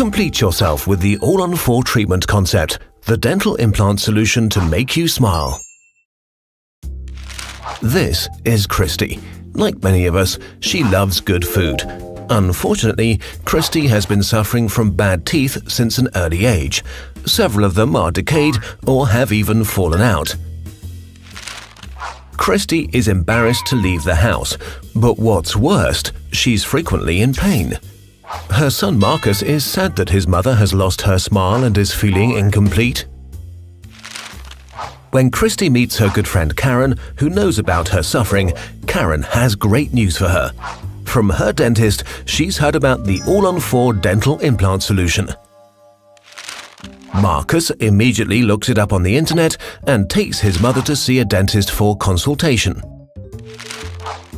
Complete yourself with the all-on-4 treatment concept, the dental implant solution to make you smile. This is Christy. Like many of us, she loves good food. Unfortunately, Christy has been suffering from bad teeth since an early age. Several of them are decayed or have even fallen out. Christy is embarrassed to leave the house, but what's worst, she's frequently in pain. Her son Marcus is sad that his mother has lost her smile and is feeling incomplete. When Christy meets her good friend Karen, who knows about her suffering, Karen has great news for her. From her dentist, she's heard about the all-on-4 dental implant solution. Marcus immediately looks it up on the internet and takes his mother to see a dentist for consultation.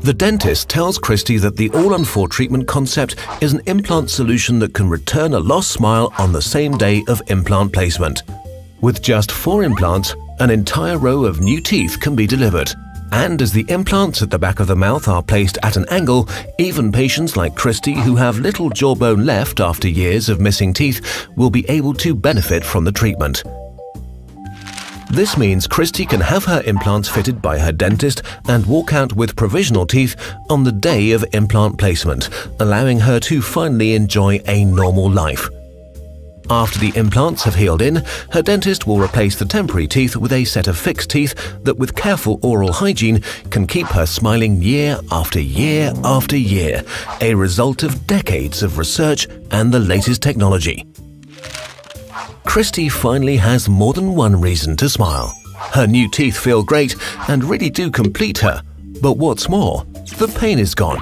The dentist tells Christy that the all-on-4 treatment concept is an implant solution that can return a lost smile on the same day of implant placement. With just four implants, an entire row of new teeth can be delivered. And as the implants at the back of the mouth are placed at an angle, even patients like Christy who have little jawbone left after years of missing teeth will be able to benefit from the treatment. This means Christy can have her implants fitted by her dentist and walk out with provisional teeth on the day of implant placement, allowing her to finally enjoy a normal life. After the implants have healed in, her dentist will replace the temporary teeth with a set of fixed teeth that with careful oral hygiene can keep her smiling year after year after year, a result of decades of research and the latest technology. Christy finally has more than one reason to smile. Her new teeth feel great and really do complete her. But what's more, the pain is gone.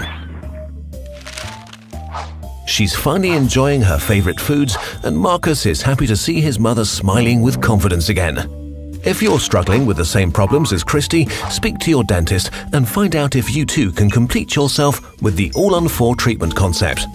She's finally enjoying her favorite foods, and Marcus is happy to see his mother smiling with confidence again. If you're struggling with the same problems as Christy, speak to your dentist and find out if you too can complete yourself with the all-on-4 treatment concept.